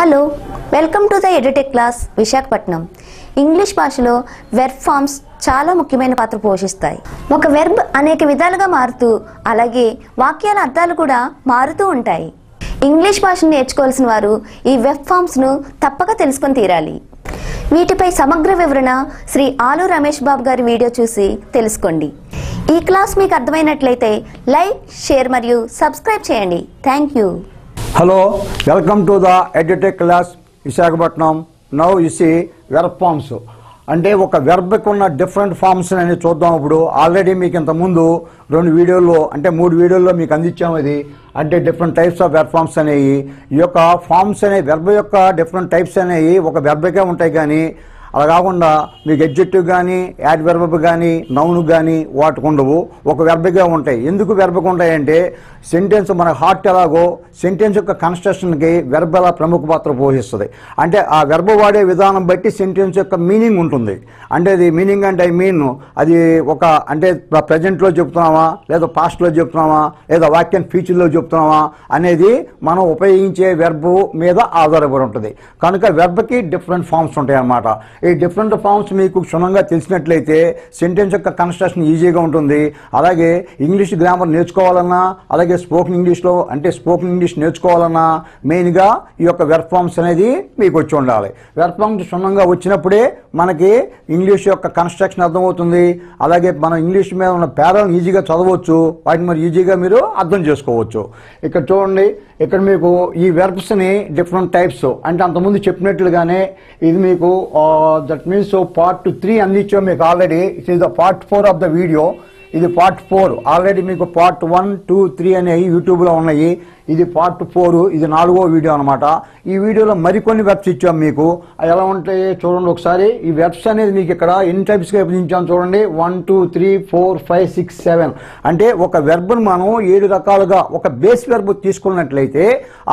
Hello welcome to the edutech class Visakhapatnam English భాషలో verb forms చాలా ముఖ్యమైన పాత్ర పోషిస్తాయి. ఒక వెర్బ్ అనేక విధాలుగా మారుతూ అలాగే వాక్యాల అర్థాలు కూడా మారుతూ ఉంటాయి. ఇంగ్లీష్ భాషను నేర్చుకోవాల్సిన వారు ఈ వెబ్ ఫార్మ్స్ను తప్పక తెలుసుకొని తీరాలి. వీటిపై సమగ్ర వివరణ శ్రీ ఆలు రమేష్ బాబు గారి వీడియో చూసి తెలుసుకోండి. ఈ క్లాస్ మీకు అర్థమైనట్లయితే లైక్ షేర్ మరియు సబ్స్క్రైబ్ చేయండి. Thank you hello welcome to the edutech class Visakhapatnam. Now EC verb forms అంటే ఒక వెర్బ్కి ఉన్న డిఫరెంట్ ఫార్మ్స్ అని చూద్దాం ఇప్పుడు. ఆల్రెడీ మీకు ఇంతకుముందు రెండు వీడియోల్లో అంటే మూడు వీడియోల్లో మీకు అందించాము ఇది. అంటే different types of verb forms అనేవి. ఈ యొక్క ఫార్మ్స్ అనే వెర్బ్ యొక్క డిఫరెంట్ టైప్స్ అనేవి ఒక వెర్బ్కే ఉంటాయి కానీ అలా కాకుండా మీకు ఎడ్జెక్టివ్ కానీ యాడ్ వెర్బ్ కానీ నౌను కానీ వాటికి ఉండవు. ఒక వెర్బగా ఉంటాయి. ఎందుకు వెర్బకు ఉంటాయంటే సెంటెన్స్ మన హార్ట్ ఎలాగో సెంటెన్స్ యొక్క కన్స్ట్రక్షన్కి వెర్బ్ ఎలా ప్రముఖ పాత్ర పోషిస్తుంది. అంటే ఆ వెర్బ్ వాడే విధానం బట్టి సెంటెన్స్ యొక్క మీనింగ్ ఉంటుంది. అంటే అది మీనింగ్ అంటే ఐ మీన్ అది ఒక అంటే ప్రజెంట్లో చెప్తున్నామా లేదా పాస్ట్లో చెప్తున్నామా లేదా వాక్యం ఫ్యూచర్లో చెప్తున్నామా అనేది మనం ఉపయోగించే వెర్బ్ మీద ఆధారపడి ఉంటుంది. కనుక వెర్బ్కి డిఫరెంట్ ఫామ్స్ ఉంటాయి అన్నమాట ఈ డిఫరెంట్ ఫామ్స్ మీకు క్షుణ్ణంగా తెలిసినట్లయితే సెంటెన్స్ యొక్క కన్స్ట్రక్షన్ ఈజీగా ఉంటుంది. అలాగే ఇంగ్లీష్ గ్రామర్ నేర్చుకోవాలన్నా అలాగే స్పోకెన్ ఇంగ్లీష్లో అంటే స్పోకెన్ ఇంగ్లీష్ నేర్చుకోవాలన్నా మెయిన్గా ఈ యొక్క వెర్బ్ ఫామ్స్ అనేది మీకు వచ్చి ఉండాలి. వెర్బ్ ఫామ్స్ క్షుణ్ణంగా వచ్చినప్పుడే మనకి ఇంగ్లీష్ యొక్క కన్స్ట్రక్షన్ అర్థమవుతుంది. అలాగే మనం ఇంగ్లీష్ మీద ఉన్న పేరాలను ఈజీగా చదవచ్చు. వాటిని మరి ఈజీగా మీరు అర్థం చేసుకోవచ్చు. ఇక్కడ చూడండి ఇక్కడ మీకు ఈ వెర్బ్స్ని డిఫరెంట్ టైప్స్ అంటే అంతకుముందు చెప్పినట్లుగానే ఇది మీకు దట్ మీన్స్ పార్ట్ త్రీ అందించాం మీకు already it is the part four of the video ఇది పార్ట్ ఫోర్ ఆల్రెడీ మీకు పార్ట్ వన్ టూ త్రీ అనేవి యూట్యూబ్లో ఉన్నాయి. ఇది పార్ట్ ఫోర్ ఇది నాలుగో వీడియో అనమాట ఈ వీడియోలో మరికొన్ని వెబ్స్ ఇచ్చాం మీకు. అవి ఎలా ఉంటాయి చూడండి ఒకసారి. ఈ వెబ్స్ అనేది మీకు ఇక్కడ ఎన్ని టైప్స్గా విభజించాం చూడండి. One two three four five six seven అంటే ఒక వెర్బ్ను మనం ఏడు రకాలుగా ఒక బేస్ వెర్బ్ తీసుకున్నట్లయితే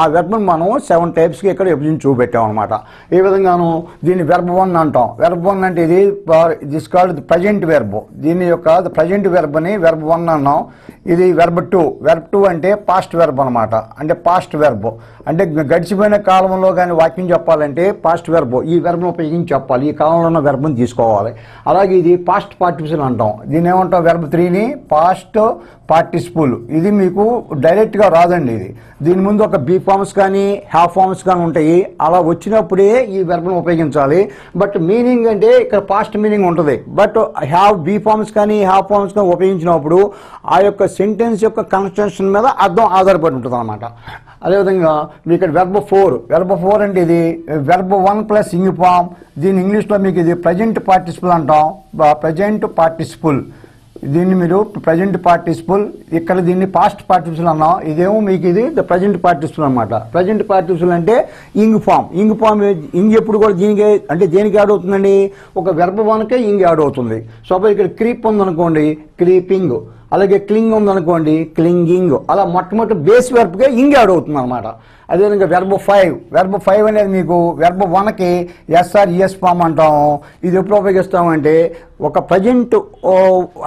ఆ వెర్బ్ను మనం సెవెన్ టైప్స్కి ఇక్కడ విభజించి చూపెట్టాం అనమాట ఈ విధంగాను? దీన్ని వెర్బ్ వన్ అంటాం. వెర్బ్ వన్ అంటే ఇది దిస్ కాల్డ్ ప్రజెంట్ వెర్బ్ దీని యొక్క ప్రజెంట్ వెర్బ్ అని వెర్బ్ వన్ అన్నాం. ఇది వెర్బ్ టూ వెర్బ్ టూ అంటే పాస్ట్ వెర్బ్ అనమాట అంటే పాస్ట్ వెర్బ్ అంటే గడిచిపోయిన కాలంలో కానీ వాక్యం చెప్పాలంటే పాస్ట్ వెర్బ్ ఈ వెర్బ్ను ఉపయోగించి చెప్పాలి? ఈ కాలంలో ఉన్న వెర్బ్ని తీసుకోవాలి. అలాగే ఇది పాస్ట్ పార్టిసిపుల్ అంటాం. దీని ఏమంటాం వెర్బ్ త్రీని పాస్ట్ పార్టిసిపుల్ ఇది మీకు డైరెక్ట్గా రాదండి ఇది. దీని ముందు ఒక బీ ఫార్మ్స్ కానీ హాఫ్ ఫార్మ్స్ కానీ ఉంటాయి. అలా వచ్చినప్పుడే ఈ వెర్బను ఉపయోగించాలి. బట్ మీనింగ్ అంటే ఇక్కడ పాస్ట్ మీనింగ్ ఉంటుంది. బట్ హ్యావ్ బీ ఫార్మ్స్ కానీ హాఫ్ ఫార్మ్స్ కానీ ఉపయోగించినప్పుడు ఆ యొక్క సెంటెన్స్ యొక్క కన్స్ట్రక్షన్ మీద అర్థం ఆధారపడి ఉంటుంది అనమాట అదేవిధంగా మీకు ఇక్కడ వెర్బ్ ఫోర్ వెర్బ్ ఫోర్ అంటే ఇది వెర్బ్ వన్ ప్లస్ యూనిఫామ్ దీని ఇంగ్లీష్లో మీకు ఇది ప్రజెంట్ పార్టిసిపుల్ అంటాం. ప్రజెంట్ పార్టిసిపుల్ దీన్ని మీరు ప్రజెంట్ పార్టిసిపుల్ ఇక్కడ దీన్ని పాస్ట్ పార్టిసిపుల్ అన్నాం. ఇదేమో మీకు ఇది ద ప్రజెంట్ పార్టిసిపుల్ అనమాట ప్రజెంట్ పార్టిసిపుల్ అంటే ఇంగ్ ఫామ్ ఇంగ్ ఫామ్ ఇంగ్ ఎప్పుడు కూడా దీనికి అంటే దేనికి యాడ్ అవుతుందండి? ఒక గర్భవానికే ఇంగ్ యాడ్ అవుతుంది. సో ఇక్కడ క్రీప్ ఉందనుకోండి. క్రీపింగ్ అలాగే క్లింగ్ ఉందనుకోండి క్లింగింగ్. అలా మొట్టమొదటి బేస్ వెర్బ్గా ఇంగ్ యాడ్ అవుతుంది అనమాట అదేవిధంగా వెర్బ్ ఫైవ్ వెర్బ్ ఫైవ్ అనేది మీకు వెర్బ్ వన్కి ఎస్ఆర్ ఈఎస్ ఫామ్ అంటాం. ఇది ఎప్పుడు ఉపయోగిస్తామంటే ఒక ప్రజెంట్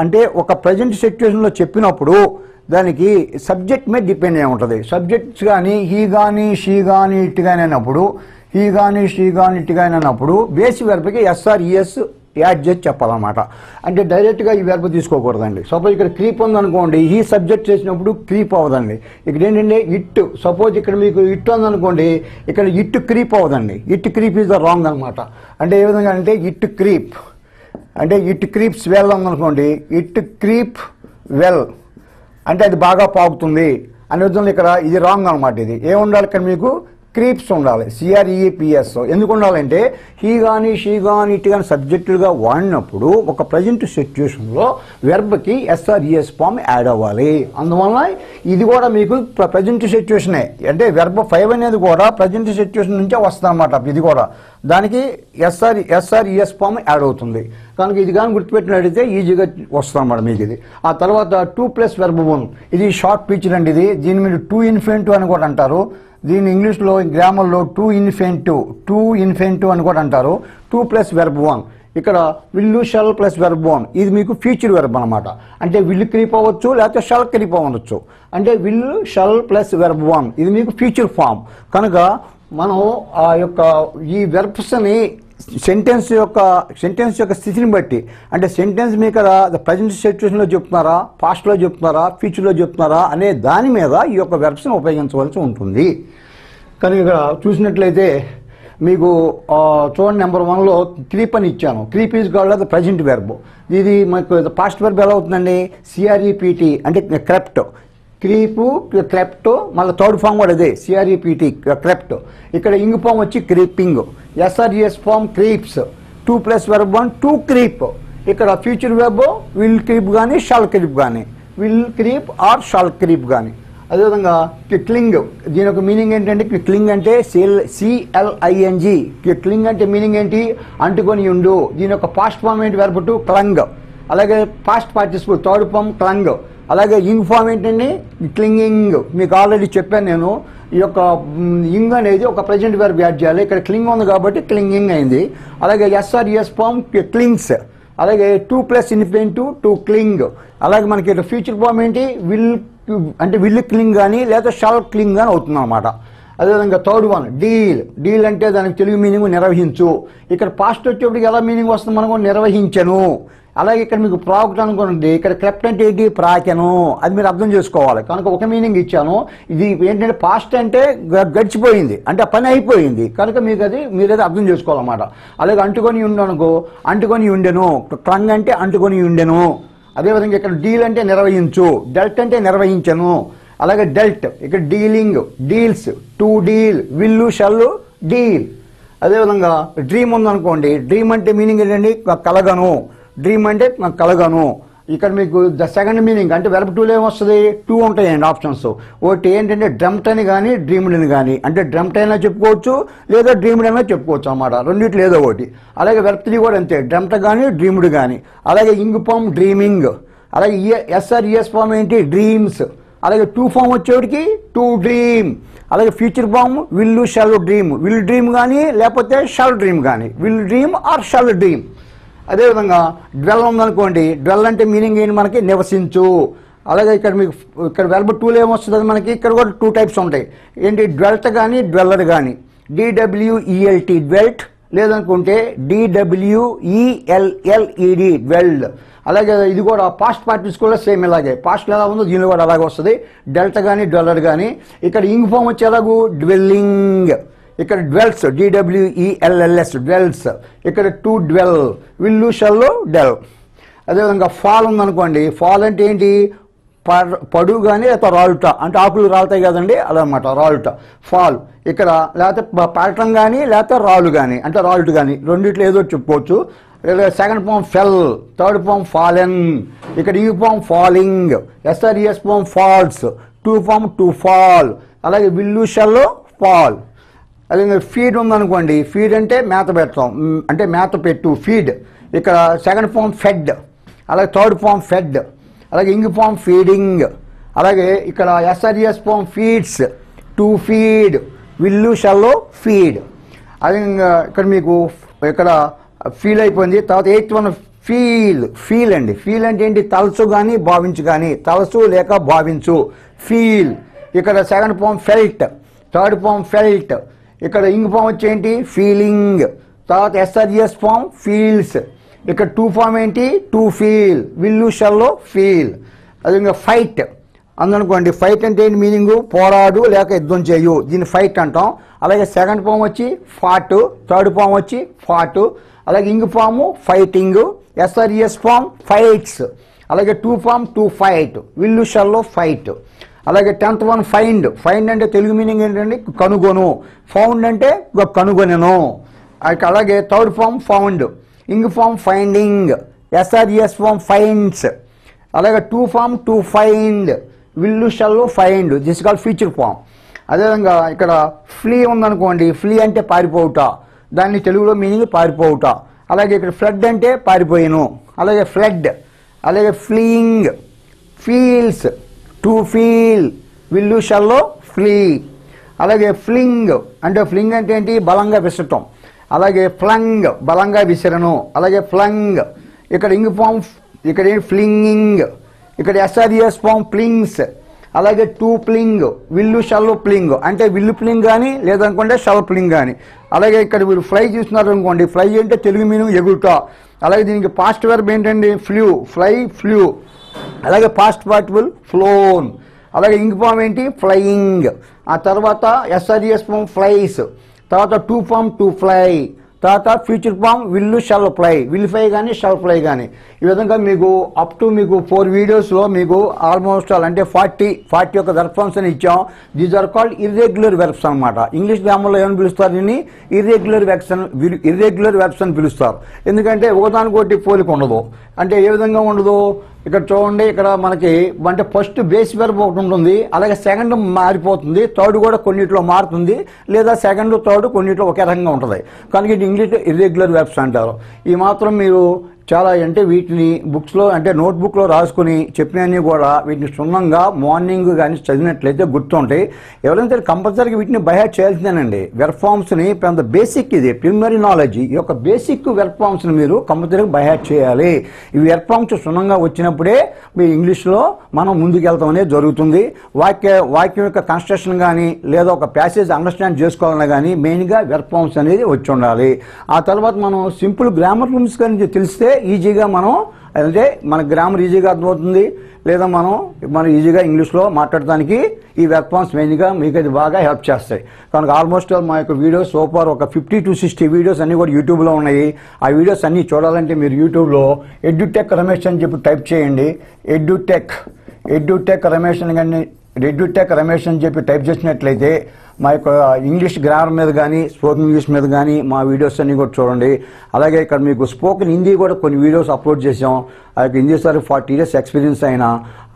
అంటే ఒక ప్రజెంట్ సిచ్యువేషన్లో చెప్పినప్పుడు దానికి సబ్జెక్ట్ మీద డిపెండ్ అయి ఉంటుంది. సబ్జెక్ట్స్ కానీ హీ కానీ షీ కానీ ఇట్ కానీ అన్నప్పుడు హీ కానీ షీ కానీ ఇట్ కానీ అన్నప్పుడు బేస్ వెర్బ్కి ఎస్ఆర్ ఈఎస్ యాడ్ చేసి చెప్పాలన్నమాట. అంటే డైరెక్ట్గా ఈ వెర్బ్ తీసుకోకూడదండి. సపోజ్ ఇక్కడ క్రీప్ ఉందనుకోండి ఈ సబ్జెక్ట్ చేసినప్పుడు క్రీప్ అవ్వదండి. ఇక్కడ ఏంటంటే ఇట్ సపోజ్ ఇక్కడ మీకు ఇట్ ఉందనుకోండి ఇక్కడ ఇట్ క్రీప్ అవ్వదండి. It creep is the wrong అనమాట అంటే ఏ విధంగా అంటే ఇట్ క్రీప్ అంటే ఇట్ క్రీప్స్ వెల్ ఉందనుకోండి ఇట్ క్రీప్ వెల్ అంటే అది బాగా పాకుతుంది. అనే విధంగా ఇక్కడ ఇది రాంగ్ అనమాట ఇది. ఏముండాలి ఇక్కడ మీకు? క్రీప్స్ ఉండాలి. సిఆర్ఈపిఎస్ ఎందుకు ఉండాలంటే హీ కానీ షీ కానీ ఇటు కానీ సబ్జెక్టులుగా వాడినప్పుడు ఒక ప్రజెంట్ సిచ్యువేషన్లో వెర్బ్కి ఎస్ఆర్ఈఎస్ ఫామ్ యాడ్ అవ్వాలి. అందువలన ఇది కూడా మీకు ప్రజెంట్ సిచ్యువేషనే అంటే వెర్బ్ ఫైవ్ అనేది కూడా ప్రజెంట్ సిచ్యువేషన్ నుంచే వస్తుంది అనమాట ఇది కూడా. దానికి ఎస్ఆర్ ఎస్ఆర్ఈఎస్ ఫామ్ యాడ్ అవుతుంది. కనుక ఇది కానీ గుర్తుపెట్టినట్టయితే ఈజీగా వస్తుంది అన్నమాట మీకు ఇది. ఆ తర్వాత టూ ప్లస్ వెర్బ్ వన్ ఇది షార్ట్ పిచ్ అండి ఇది. దీని మీద టూ ఇన్ఫెంట్ అని కూడా అంటారు. దీని ఇంగ్లీష్లో గ్రామర్లో టూ ఇన్ఫెంటు టూ ఇన్ఫెంటు అని కూడా అంటారు. టూ ప్లస్ వెర్బ్ వన్ ఇక్కడ will shall plus verb one ఇది మీకు ఫ్యూచర్ వెర్బ్ అనమాట అంటే విల్లు క్రీప్ అవ్వచ్చు లేకపోతే షల్ క్రీప్ అవ్వచ్చు అంటే will shall plus verb one ఇది మీకు ఫ్యూచర్ ఫామ్ కనుక మనం ఆ యొక్క ఈ వెర్బ్స్ని సెంటెన్స్ యొక్క సెంటెన్స్ యొక్క స్థితిని బట్టి అంటే సెంటెన్స్ మీ కదా ప్రజెంట్ సిచ్యువేషన్లో చెప్తున్నారా పాస్ట్లో చెప్తున్నారా ఫ్యూచర్లో చెప్తున్నారా అనే దాని మీద ఈ యొక్క వెర్బ్స్ని ఉపయోగించవలసి ఉంటుంది. కానీ ఇక్కడ చూసినట్లయితే మీకు చూడండి నెంబర్ వన్లో క్రీప్ అని ఇచ్చాను. Creep is called the present verb ఇది మనకు పాస్ట్ వెర్బ్ ఎలా అవుతుందండి? C R E P T అంటే క్రెప్ట్ క్రీపు క్రెప్ట్ మళ్ళీ థర్డ్ ఫామ్ కూడా అదే C R E P T crept. ఇక్కడ ఇంగ్ ఫామ్ వచ్చి creeping. S or es form creeps. To plus verb one to creep. ఇక్కడ future verb will creep కానీ shall creep కానీ will creep or shall creep కానీ అదేవిధంగా క్లింగ్ దీని యొక్క meaning ఏంటంటే క్లింగ్ అంటే సిఎల్ సిఎల్ఐఎన్జి క్లింగ్ అంటే మీనింగ్ ఏంటి? అంటుకొని ఉండు. దీని యొక్క పాస్ట్ ఫామ్ ఏంటి? వెర్బ్ టు క్లంగ్ అలాగే past participle third form clung అలాగే ఇంగ్ ఫామ్ ఏంటండి? క్లింగింగ్ మీకు ఆల్రెడీ చెప్పాను నేను. ఈ యొక్క ఇంగ్ అనేది ఒక ప్రజెంట్ వేర్ యాడ్ చేయాలి. ఇక్కడ క్లింగ్ ఉంది కాబట్టి క్లింగింగ్ అయింది. అలాగే S R S form clings అలాగే to plus infinitive to cling అలాగే మనకి ఇక్కడ ఫ్యూచర్ ఫామ్ ఏంటి? విల్ అంటే విల్ క్లింగ్ కానీ లేదా షాల్ క్లింగ్ అని అవుతుంది అనమాట అదేవిధంగా థర్డ్ వన్ డీల్ డీల్ అంటే దానికి తెలుగు మీనింగ్ నిర్వహించు. ఇక్కడ పాస్ట్ వచ్చేప్పటికి ఎలా మీనింగ్ వస్తుంది? మనకు నిర్వహించను. అలాగే ఇక్కడ మీకు ప్రాక్ట్ అనుకోండి ఇక్కడ క్రెప్ట్ అంటే ఏంటి ప్రాకెను అది మీరు అర్థం చేసుకోవాలి. కనుక ఒక మీనింగ్ ఇచ్చాను. ఇది ఏంటంటే పాస్ట్ అంటే గ- గడిచిపోయింది. అంటే పని అయిపోయింది. కనుక మీకు అది మీరు అది అర్థం చేసుకోవాలన్నమాట. అలాగే అంటుకొని ఉండనుకో అంటుకొని ఉండెను. క్లంగ్ అంటే అంటుకొని ఉండెను. అదేవిధంగా ఇక్కడ డీల్ అంటే నిర్వహించు. డెల్ట్ అంటే నిర్వహించను. అలాగే డెల్ట్ ఇక్కడ dealing deals to deal will shall deal అదేవిధంగా డ్రీమ్ ఉందనుకోండి. డ్రీమ్ అంటే మీనింగ్ ఏంటండి? కలగను. డ్రీమ్ అంటే నాకు కలగను. ఇక్కడ మీకు ద సెకండ్ మీనింగ్ అంటే వెరబ్ టూలో ఏమొస్తుంది? టూ ఉంటాయండి ఆప్షన్స్. ఒకటి ఏంటంటే డ్రమ్ట్ అని కానీ డ్రీమ్డ్ అని కానీ అంటే డ్రమ్ట్ అయినా చెప్పుకోవచ్చు లేదా డ్రీమ్డ్ అయినా చెప్పుకోవచ్చు అన్నమాట. రెండింటి లేదో ఒకటి. అలాగే వెరబ్ త్రీ కూడా అంతే. డ్రమ్ట్ కానీ డ్రీమ్డ్ కానీ అలాగే ఇంగ్ ఫామ్ డ్రీమింగ్. అలాగే S R E S form ఏంటి? డ్రీమ్స్. అలాగే టూ ఫామ్ వచ్చేటికి టూ డ్రీమ్. అలాగే future form will shall dream. Will dream కానీ లేకపోతే షల్ డ్రీమ్ కానీ will dream or shall dream. అదేవిధంగా డ్వెల్ ఉందనుకోండి డ్వెల్ అంటే మీనింగ్ ఏంటి మనకి? నివసించు. అలాగే ఇక్కడ మీకు ఇక్కడ వెర్బ్ టూలు ఏమొస్తుంది మనకి? ఇక్కడ కూడా టూ టైప్స్ ఉంటాయి. ఏంటి? డ్వెల్ట్ కానీ డ్వెల్లర్ కానీ డిడబ్ల్యూఈఎల్టీ డ్వెల్ట్ లేదనుకుంటే డిడబ్ల్యూఈఎల్ఎల్ఈడి డ్వెల్డ్ అలాగే ఇది కూడా పాస్ట్ పార్టీస్ కూడా సేమ్ ఇలాగే. పాస్ట్ ఎలా ఉందో దీనిలో కూడా అలాగే వస్తుంది. డెల్టా కానీ డ్వెల్లర్ కానీ ఇక్కడ ఇంగ్ ఫామ్ వచ్చి డ్వెల్లింగ్ ఇక్కడ dwells D W E L L S dwells ఇక్కడ to dwell will shall dwell అదేవిధంగా ఫాల్ ఉందనుకోండి ఫాల్ అంటే ఏంటి? పడు కానీ లేకపోతే రాలుట. అంటే ఆకులు రాలుతాయి కదండి అదనమాట అనమాట రాలుట. ఫాల్ ఇక్కడ లేకపోతే పడటం కానీ లేకపోతే రాళ్ళు కానీ అంటే రాలుట కానీ రెండిట్లో ఏదో చెప్పుకోవచ్చు. Second form fell third form fallen ఇక్కడ ఈ form falling s or es form falls to form to fall అలాగే విల్లు షల్లో ఫాల్ అదే ఫీడ్ ఉందనుకోండి ఫీడ్ అంటే మేత పెట్టడం అంటే మేత పెట్టు ఫీడ్ ఇక్కడ సెకండ్ ఫామ్ ఫెడ్ అలాగే థర్డ్ ఫామ్ ఫెడ్ అలాగే ఇంగ్ ఫామ్ ఫీడింగ్ అలాగే ఇక్కడ s or es form feeds to feed will షల్లో feed అదే ఇంకా ఇక్కడ మీకు ఇక్కడ ఫీల్ అయిపోయింది తర్వాత ఎయిత్ వన్ ఫీల్ ఫీల్ అండి. ఫీల్ అంటే ఏంటి? తలసు కానీ భావించు కానీ తలసు లేక భావించు ఫీల్ ఇక్కడ second form felt third form felt ఇక్కడ ఇంగ్ ఫామ్ వచ్చి ఏంటి ఫీలింగ్ తర్వాత s or es form feels ఇక్కడ టూ ఫామ్ ఏంటి? టూ ఫీల్ విల్లు షల్లో ఫీల్ అది ఇంకా ఫైట్ అందనుకోండి ఫైట్ అంటే ఏంటి? మీనింగ్ పోరాడు లేక యుద్ధం చేయు. దీన్ని ఫైట్ అంటాం. అలాగే సెకండ్ ఫామ్ వచ్చి ఫాట్ థర్డ్ ఫామ్ వచ్చి ఫాట్ అలాగే ing form fighting s or es form fights అలాగే to form to fight will షల్లో fight అలాగే టెన్త్ వన్ ఫైండ్. ఫైండ్ అంటే తెలుగు మీనింగ్ ఏంటంటే కనుగొను. ఫౌండ్ అంటే ఒక కనుగొనెను. అలాగే third form found. Ing form finding. S or es form finds. అలాగే to form to find. Will shall find. This call future form అదేవిధంగా ఇక్కడ ఫ్లీ ఉందనుకోండి. ఫ్లీ అంటే పారిపోవుట. దాన్ని తెలుగులో మీనింగ్ పారిపోవుట. అలాగే ఇక్కడ ఫ్లడ్ అంటే పారిపోయాను. అలాగే ఫ్లడ్. అలాగే fleeing. Flees. To flee will షల్లో flee అలాగే ఫ్లింగ్ అంటే ఫ్లింగ్ అంటే ఏంటి? బలంగా విసరటం. అలాగే ఫ్లంగ్ బలంగా విసిరను. అలాగే ఫ్లంగ్ ఇక్కడ ఇంగ్ ఫామ్ ఇక్కడ ఏంటి? ఫ్లింగింగ్ ఇక్కడ S R S form flings అలాగే to fling will shall fling అంటే విల్లు ప్లింగ్ కానీ లేదనుకుంటే షల్ ప్లింగ్ కానీ అలాగే ఇక్కడ మీరు ఫ్లై చూస్తున్నారు అనుకోండి ఫ్లై అంటే తెలుగు మీనింగ్ ఎగుట అలాగే దీనికి పాస్ట్ వెర్బ్ ఏంటండి? ఫ్లూ ఫ్లై ఫ్లూ అలాగే పాస్ట్ పార్టిబుల్ ఫ్లోన్ అలాగే ఇంక్ ఫామ్ ఏంటి? ఫ్లయింగ్ ఆ తర్వాత s or es form flies తర్వాత టూ ఫామ్ టూ ఫ్లై తర్వాత future form will shall fly will fly కానీ షల్ ఫ్లై కానీ ఈ విధంగా మీకు అప్ టు మీకు ఫోర్ వీడియోస్లో మీకు ఆల్మోస్ట్ ఆల్ అంటే ఫార్టీ ఫార్టీ యొక్క వెర్ఫామ్స్ అని ఇచ్చాం. These are called irregular verbs అనమాట ఇంగ్లీష్ గ్రామంలో ఏమని పిలుస్తారు దీన్ని? ఇర్రెగ్యులర్ వెర్బ్స్ అని ఇర్రెగ్యులర్ వెర్బ్స్ అని పిలుస్తారు. ఎందుకంటే ఒకదానికొకటి పోలిక ఉండదు. అంటే ఏ విధంగా ఉండదు? ఇక్కడ చూడండి ఇక్కడ మనకి అంటే ఫస్ట్ బేస్ వెర్బ్ ఒకటి ఉంటుంది అలాగే సెకండ్ మారిపోతుంది థర్డ్ కూడా కొన్నిట్లో మారుతుంది లేదా సెకండ్ థర్డ్ కొన్నిట్లో ఒకే రకంగా ఉంటుంది. కనుక ఇది ఇంగ్లీష్ ఇర్రెగ్యులర్ వెబ్స్ అంటారు. ఈ మాత్రం మీరు చాలా అంటే వీటిని బుక్స్లో అంటే నోట్బుక్లో రాసుకుని చెప్పినవన్నీ కూడా వీటిని క్షుణ్ణంగా మార్నింగ్ కానీ చదివినట్లయితే గుర్తుంటాయి. ఎవరైనా సరే కంపల్సరీగా వీటిని బైహాట్ చేయాల్సిందేనండి. వెర్ఫామ్స్ని పెద్ద బేసిక్ ఇది ప్రిలిమినరీ నాలెడ్జ్ ఈ యొక్క బేసిక్ వెర్ఫామ్స్ని మీరు కంపల్సరీగా బైహాట్ చేయాలి. ఈ వెర్ఫామ్స్ క్షుణ్ణంగా వచ్చినప్పుడే మీ ఇంగ్లీష్లో మనం ముందుకెళ్తాం అనేది జరుగుతుంది. వాక్య వాక్యం యొక్క కన్స్ట్రక్షన్ కానీ లేదా ఒక ప్యాసేజ్ అండర్స్టాండ్ చేసుకోవాలన్నా కానీ మెయిన్గా వెర్ఫామ్స్ అనేది వచ్చి ఉండాలి. ఆ తర్వాత మనం సింపుల్ గ్రామర్ రూమ్స్ గురించి తెలిస్తే ఈజీగా మనం అంటే మన గ్రామర్ ఈజీగా అర్థమవుతుంది. లేదా మనం మనం ఈజీగా ఇంగ్లీష్లో మాట్లాడటానికి ఈ వెర్ఫామ్స్ మెయిన్గా మీకు అది బాగా హెల్ప్ చేస్తాయి. కనుక ఆల్మోస్ట్ మా యొక్క వీడియోస్ సూపర్ ఒక ఫిఫ్టీ టు సిక్స్టీ వీడియోస్ అన్నీ కూడా యూట్యూబ్లో ఉన్నాయి. ఆ వీడియోస్ అన్నీ చూడాలంటే మీరు యూట్యూబ్లో ఎడ్యుటెక్ రమేష్ అని చెప్పి టైప్ చేయండి. ఎడ్యుటెక్ ఎడ్యుటెక్ రమేష్ అని కానీ ఎడ్యుటెక్ రమేష్ అని చెప్పి టైప్ చేసినట్లయితే మా యొక్క ఇంగ్లీష్ గ్రామర్ మీద కానీ స్పోకెన్ ఇంగ్లీష్ మీద కానీ మా వీడియోస్ అన్నీ కూడా చూడండి. అలాగే ఇక్కడ మీకు స్పోకెన్ హిందీ కూడా కొన్ని వీడియోస్ అప్లోడ్ చేసాం ఆ యొక్క Hindi sir forty years experience అయిన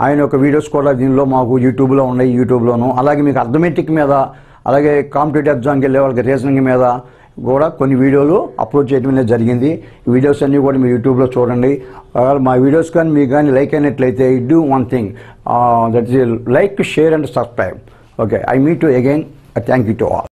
ఆయన యొక్క వీడియోస్ కూడా దీనిలో మాకు యూట్యూబ్లో ఉన్నాయి యూట్యూబ్లోను. అలాగే మీకు అర్థమెటిక్ మీద అలాగే కాంపిటేటివ్ ఎగ్జామ్కి వెళ్ళే వాళ్ళకి రీజనింగ్ మీద కూడా కొన్ని వీడియోలు అప్లోడ్ చేయడం అనేది జరిగింది. వీడియోస్ అన్నీ కూడా మీ యూట్యూబ్లో చూడండి. మా వీడియోస్ కానీ మీకు కానీ లైక్ అయినట్లయితే it do one thing that is like share and subscribe okay I meet to again thank you to all